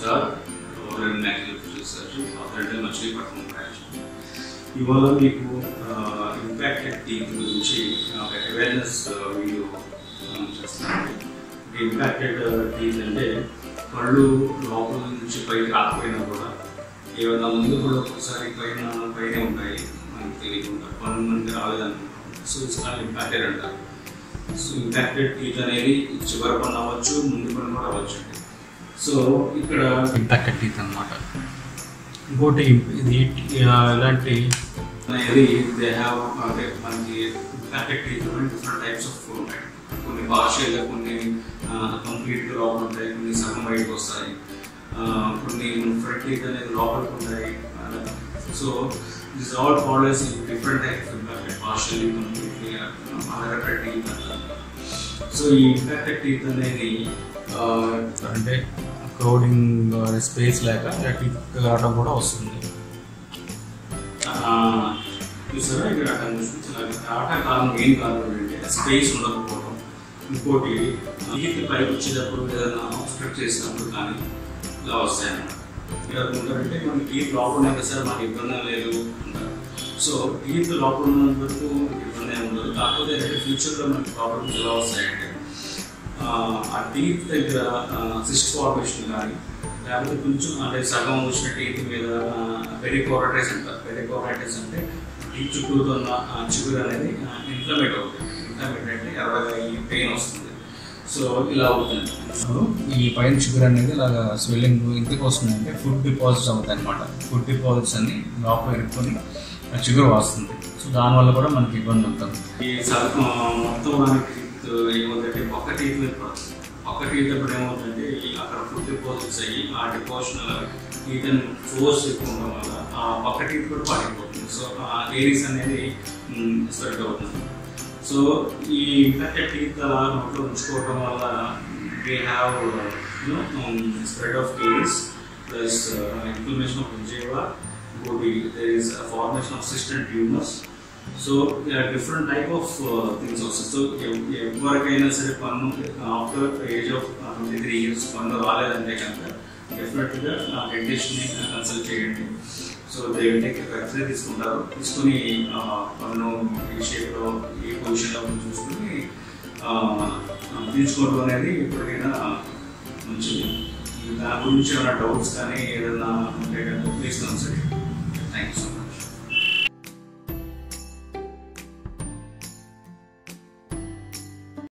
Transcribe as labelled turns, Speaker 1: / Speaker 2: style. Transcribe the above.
Speaker 1: Namaskar over maximum research authority Machilipatnam branch ఇవాళ మీకు impacted team గురించి ఒక అవేర్నెస్ వీడియో చేస్తున్నాను ఇంపాక్టెడ్ టీమ్ అంటే కళ్ళు లోపల నుంచి పైకి రాకపోయినా కూడా ఏమైనా ముందు కూడా ఒకసారి పైన పైన ఉంటాయి. మనకి తెలియకుండా పన్ను మనకి రాలేదనుకుంటాం. సో ఇట్స్ ఇంపాక్టెడ్ అంటారు. సో ఇంపాక్టెడ్ టీత్ అనేది చివరి పని అవ్వచ్చు ముందు పని కూడా అవ్వచ్చు సో ఇక్కడ ఇంపాక్టెడ్ టీత్ అనమాట ఇంకోటి ఇది ఇలాంటి అనేది దే హ్యావ్ అంటే మనకి impacted teeth different types of ఉంటాయి కొన్ని పార్షియల్గా కొన్ని కంప్లీట్గా లోపల ఉంటాయి కొన్ని సగం బయటకు వస్తాయి. ఆ, కొన్ని ఫ్రంట్ టీత్ అనేది లోపలికి ఉంటాయి. So this all follows different types impacted partially completely అలగట్ట teeth అంటారు సో ఈ ఇంపాక్టెడ్ టీత్ అనేది ఆ, అంటే క్రౌడింగ్ స్పేస్ లేక ఇలా రావడం కూడా వస్తుంది. చూసారా? ఇక్కడ రావటం కారణం ఏం కారణం అంటే స్పేస్ ఉండకపోవడం. ఇంకోటి నీటి పైకి వచ్చేటప్పుడు ఏదైనా ఆబ్స్ట్రక్ట్ చేసినప్పుడు కానీ ఇలా వస్తాయన్నమాట. ఇలా ఉంటారంటే మనకి టీత్ లోపల ఉన్నాయి కదా సార్ మనకి ఇబ్బంది లేదు అంటారు. సో టీత్ లోపల ఉన్నంత వరకు ఇబ్బంది ఉండదు. కాకపోతే ఫ్యూచర్లో మనకి ప్రాబ్లమ్స్ ఎలా వస్తాయంటే ఆ, టీత్ దగ్గర సిస్ట్ ఫార్మేషన్ కానీ లేకపోతే కొంచెం అంటే సగం వచ్చిన టీత్ మీద పెరికోరైటిస్ అంటారు పెరికోరైటిస్ అంటే టీత్ చుట్టూతో ఉన్న చిగురు అనేది ఇన్ఫ్లమేట్ అవుతుంది. ఇన్ఫ్లమేట్ అంటే ఎర్రగా ఈ పెయిన్ వస్తుంది. సో ఇలా అవుతుంది.
Speaker 2: ఈ పైన షుగర్ అనేది ఇలాగా స్వెల్లింగ్ ఇంటికి వస్తుంది అంటే ఫుడ్ డిపాజిట్స్ అవుతాయి అనమాట ఫుడ్ డిపాజిట్స్ అని లోపల ఇరుక్కొని ఆ షుగర్ వస్తుంది. సో దానివల్ల కూడా మనకి ఇబ్బంది ఉంటుంది
Speaker 1: ఈ సగం మొత్తం మనకి సో ఏమవుతుందంటే పక్క ట్రీట్మెంట్ మీద పడుతుంది అప్పుడు ఏమవుతుందంటే అక్కడ ఫుడ్ డిపాజిట్స్ అయ్యి ఆ డిపాజిషన్ ఈవెన్ ఫోర్స్ ఎక్కువ ఉండడం వల్ల ఆ పక్క టీత్ కూడా పాడైపోతుంది. సో ఆ ఏరీస్ అనేది స్ప్రెడ్ అవుతుంది. సో ఈ ఇంపాక్టెడ్ టీత్ అలా నోట్లో ఉంచుకోవడం వల్ల we have spread of case plus inflammation of ఇంజేవా ఇంకోటి there is formation of cyst and tumours so different type of things వస్తాయి సో ఎవరికైనా సరే పన్ను after age of twenty three years పన్ను రాలేదంటే కనుక డెఫినెట్గా డెంటిస్ట్ని కన్సల్ట్ చేయండి. సో దేవుడికి ఎక్స్రే తీసుకుంటారు. తీసుకుని పన్ను ఏ షేప్లో ఏ పొజిషన్లో చూసుకుని తీసుకోవడం అనేది ఎప్పటికైనా మంచిది. దాని గురించి ఏమైనా డౌట్స్ కానీ ఏదైనా ఉంటే కనుక please consult thank you so much